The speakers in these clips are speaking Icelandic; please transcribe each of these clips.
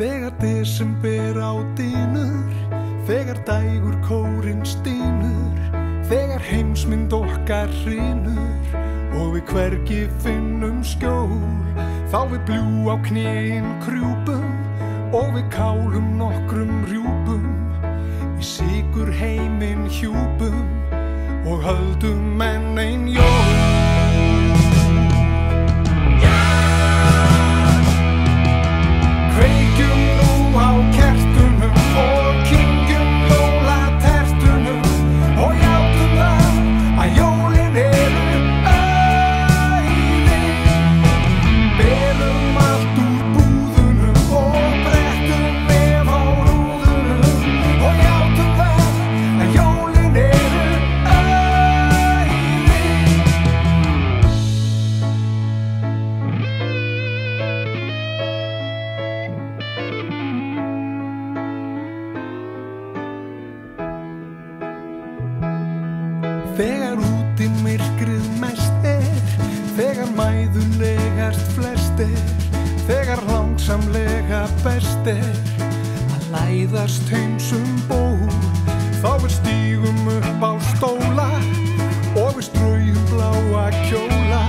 Þegar desember á dýnur Þegar dægur kórin stínur Þegar heimsmynd okkar hrinur Og við hvergi finnum skjól Þá við bljú á knýin krjúpum Og við kálum nokkrum rjúpum Í sigur heiminn hjúpum Og höldum enn Þegar úti myrkrið mest er Þegar mæðulegast flest er Þegar langsamlega best er Að læðast heimsum ból Þá við stígum upp á stóla Og við ströjum bláa kjóla.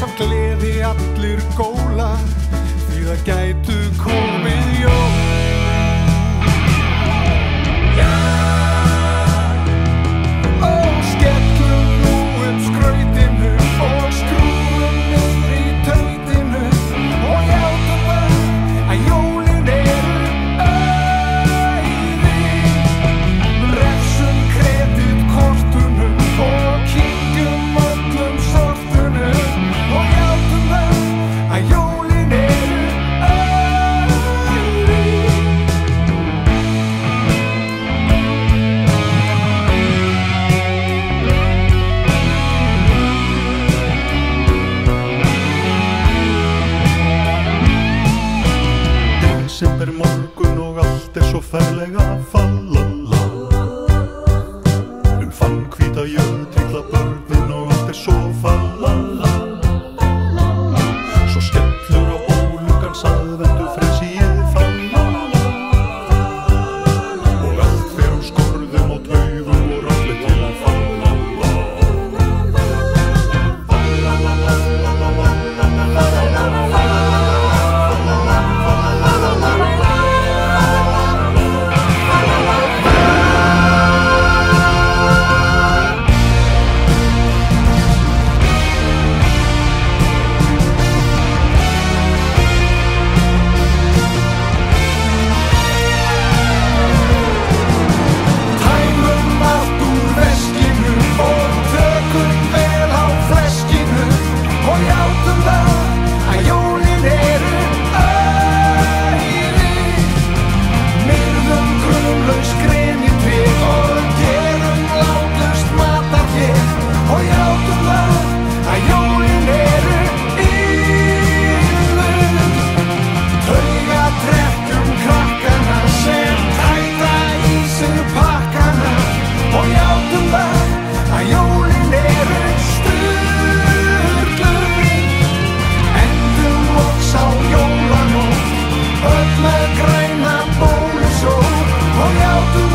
Af gleði allir góla Því það gætu allt er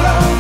love.